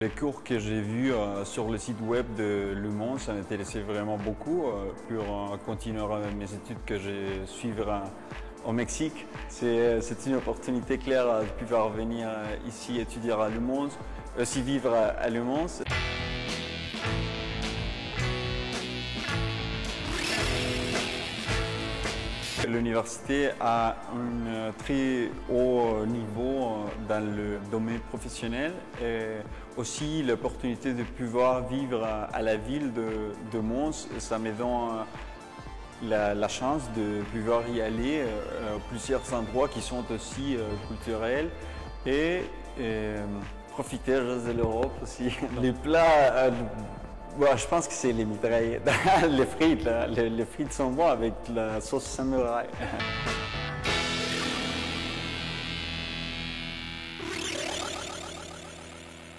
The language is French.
Les cours que j'ai vus euh, sur le site web de Le Monde, ça m'intéressait vraiment beaucoup euh, pour euh, continuer mes études que je suivrai au Mexique. C'est une opportunité claire de pouvoir venir ici étudier à Le Monde, aussi vivre à Le Monde. L'université a un très haut niveau dans le domaine professionnel et aussi l'opportunité de pouvoir vivre à la ville de, de Mons. Ça me donne la, chance de pouvoir y aller à plusieurs endroits qui sont aussi euh, culturels et, profiter de l'Europe aussi. Les plats euh, je pense que c'est les mitrailles. les frites, Les, les, frites sont bons avec la sauce samouraï.